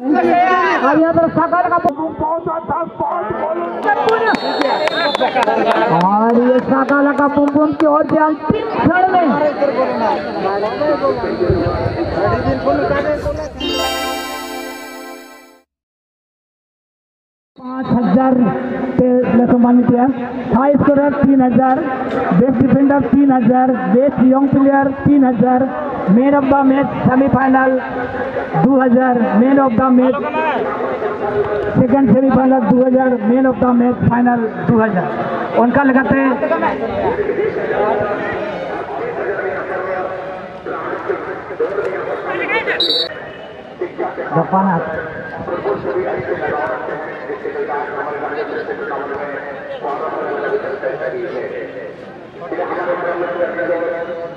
और यहाँ पर और ये का की ओर में। पाँच हज़ार सम्मानित किया हाई स्कोरर तीन हज़ार। बेस्ट डिफेंडर तीन हज़ार। बेस्ट यंग प्लेयर तीन हज़ार। Man of the match semifinal दो हज़ार man of the match second semifinal दो हज़ार man of the match final दो हज़ार उनका लगाते हैं। जपानात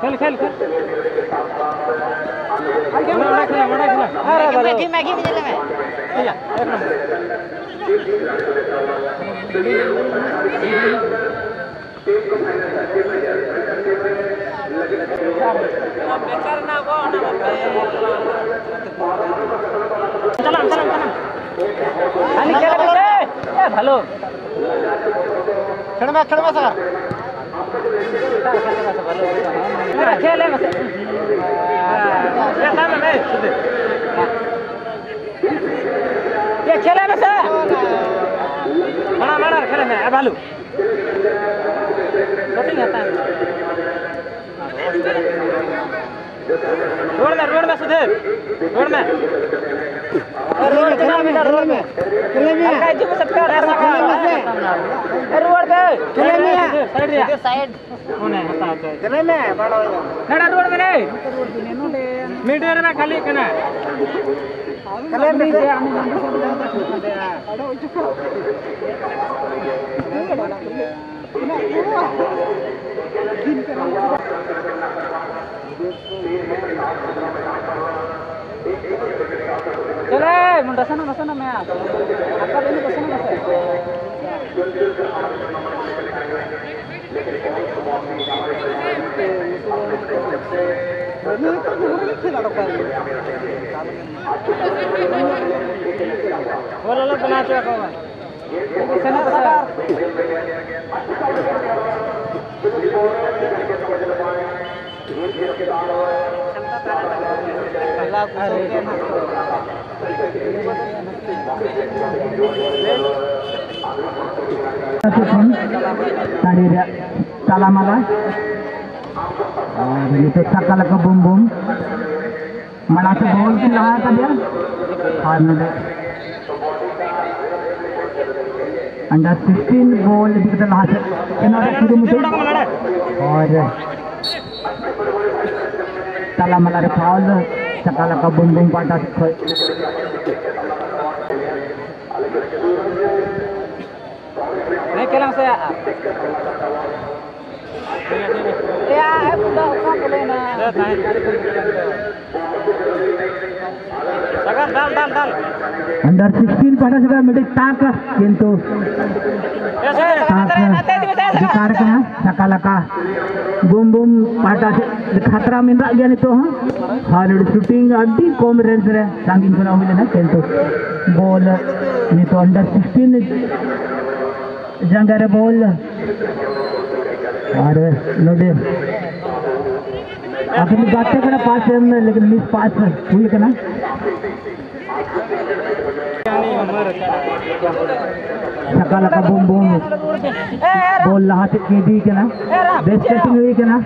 खेल खेल खेल बड़ा खेला बड़ा खेला मैगी मैगी में चले मैं ठीक एक नंबर चला चला चला। आणि केलं बघ रे. ए, भालो खेळ मॅच खेळ मॅच खेळ आहे मस्त. या, थांब ना, ए, सुधीर. ये खेळ आहे मस्त. म्हणा, म्हणा, खेळ आहे, ए, भालू शूटिंग आता रोड में रोड में सुधीर रोड में रोड पे ना बेटा रोड में। किले में। काय जी सब कर ऐसा कर रोड पे। किले में। साइड रे साइड होने हता होता किले में बड़ा नडा रोड में रे मीडियर में खाली कना किले में चले मुंडा sana ना sana मैं आपका लेने बसना बस बोलो लो बना चुका कौन sana sadar Tadi Salamala और ये तो सकल का बुम बुम मना से बॉल की रहा था दिया हार में अंडर 16 बॉल भी तो रहा था किनारे शुरू में और रे foul Sakala ke bumbung pada koy. Naik lang saya. Ya, aku udah usah boleh na. Saka, dal, dal, dal. Under 16 pada sudah milik tangkas, kintu. Ya, saya. Tangkas. अधिकार का सकाला का बुम बुम पाटा खतरा मिल रहा गया नहीं तो हाँ शूटिंग अड्डी कम रेंज रे सांगिंग को ना मिले ना किंतु बॉल नहीं तो अंडर 16 जंगरे बॉल और लोडे अभी जाते कना पास में लेकिन मिस पास हुई कना सकाल का बूम बूम बोल थे केडी कना बेस्ट सेटिंग हुई कना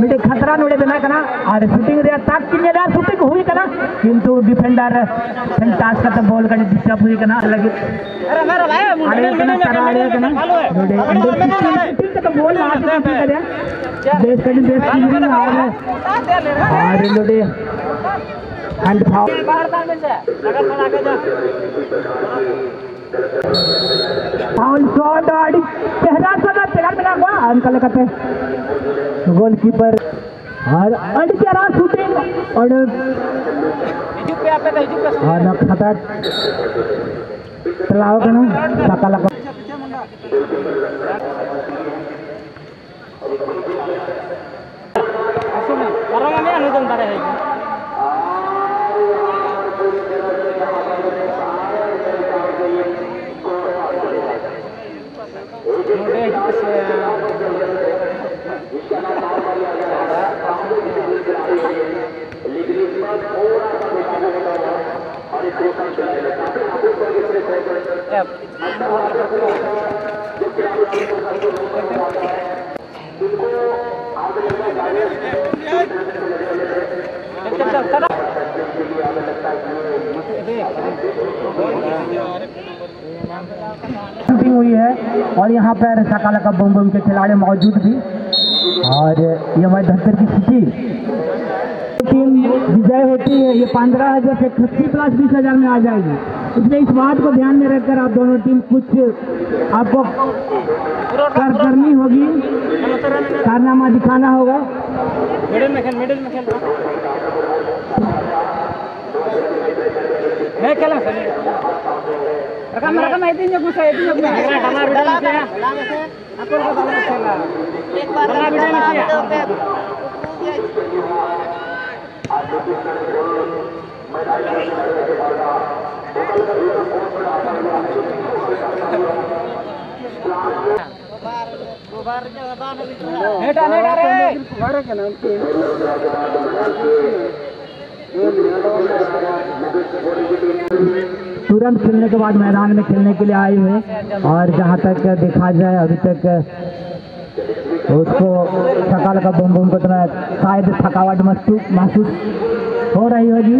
मिटे खतरा नोड़े देना कना और शूटिंग रे ताक किने दा शूटिंग हुई कना किंतु डिफेंडर फैंटास का बॉल का डिस्टर्ब हुई कना लगे अरे मेरा भाई मुंडे कना तरा आड़े कना नोड़े 16 का बॉल आ के करे बेस्ट कड़ी बेस्ट और और नोड़े हैंड फाउल फाउल शॉट आड़ी पहला सदा पेगा मिला हुआ अंकल कहते गोलकीपर और अंड के रहा शूटिंग और और ना खाता। चलाओ कनो सकाला का शूटिंग हुई है और यहाँ पर सकाला का बम बम के खिलाड़ी मौजूद भी। और ये हमारी धनकर की स्थिति विजय होती है ये पंद्रह हज़ार से खस्सी प्लस बीस हज़ार में आ जाएगी। इसलिए इस बात को ध्यान में रखकर आप दोनों टीम कुछ आपको कर करनी होगी। कारनामा दिखाना होगा। मिडिल में खेल मिडिल में खेल। मैं खेला सर। रकम रकम है तीन जगह से तीन जगह। में हमारा डाला में से अपन को खेला एक बार में से तुरंत खेलने के बाद मैदान में खेलने के लिए आए हुए और जहाँ तक देखा जाए, अभी तक उसको सकाल का बम बम को तो शायद थकावट महसूस महसूस हो रही होगी।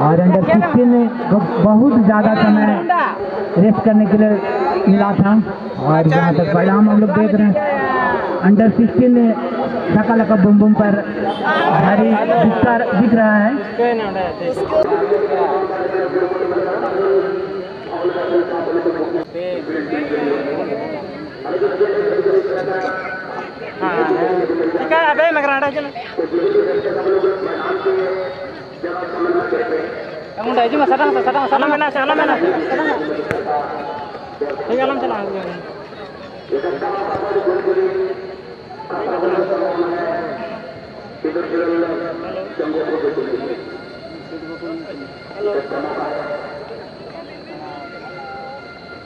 और अंडर सिक्सटीन को बहुत ज़्यादा समय रेस्ट करने के लिए मिला था। और जहाँ तक परिणाम हम लोग देख रहे हैं अंडर सिक्सटीन में सकाल का बम बम पर भारी दिख रहा है। ठीक है अबे मगराड़ा चलो Kamu dah cuma sadang sadang sadang mana sadang mana Ini alam sana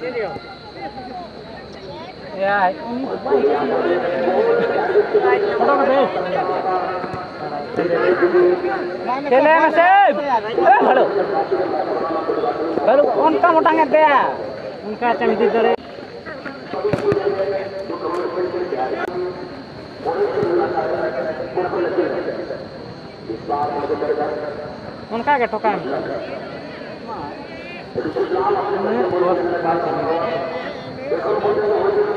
Ya, ini Foto ke खेले नसीब ए हेलो हेलो उनका मोटांग दे उनका चमची दरे उनका के ठोका babulah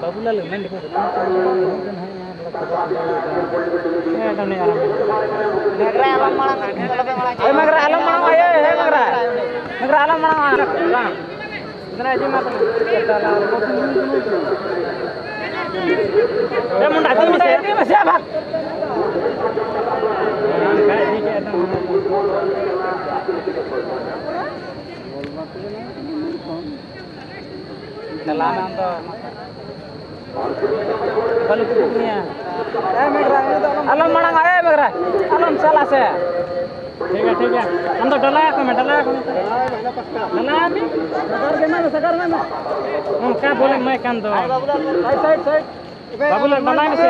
బాబులాలు ఉందండి Munda Eh. Eh, eh. Eh. Eh, manang aja Megra. Alam salah saya. ठीक है ठीक है हम तो डलाया को मैं डलाया को डलाया अभी सकार के मैं सकार में हम क्या बोले मैं कान दो साइड साइड साइड बाबू लोग डलाया से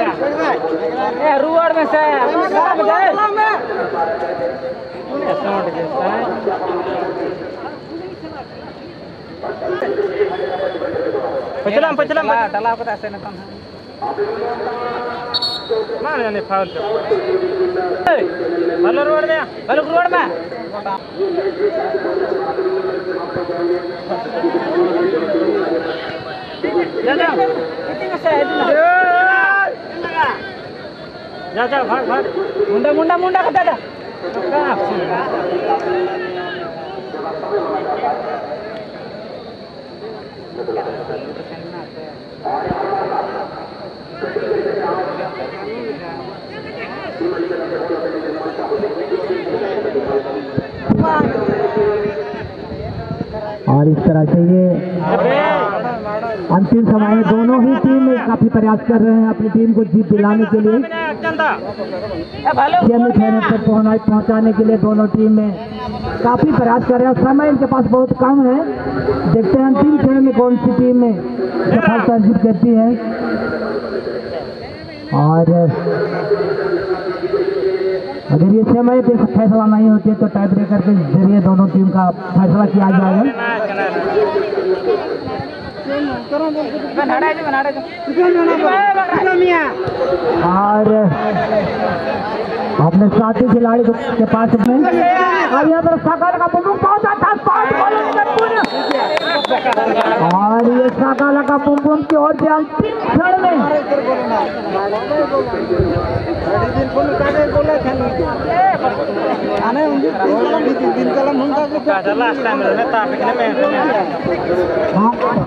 ए रुआड़ में से कहाँ में गए समझ गए पचलम पचलम डला पता से ना मार जाने फाउल भलो रोड में भलो रोड में जा जा जा जा भाग भाग मुंडा मुंडा मुंडा का दादा और इस तरह से ये अंतिम समय दोनों ही टीम काफ़ी प्रयास कर रहे हैं अपनी टीम को जीत दिलाने के लिए। सेमीफाइनल तक पहुँचा पहुँचाने के लिए दोनों टीम में काफ़ी प्रयास कर रहे हैं। समय इनके पास बहुत कम है। देखते हैं अंतिम खेल में कौन सी टीम में सफलता अर्जित करती है। और अगर ये समय पे फैसला नहीं होती है तो टाइप ब्रेकर के ज़रिए दोनों टीम का फैसला किया जाएगा। और अपने साथी खिलाड़ी के पास में और यहाँ पर सागर का बुम। और ये साकाला का बुम बुम की ओर से अंतिम क्षण में लास्ट टाइम रहता हाँ,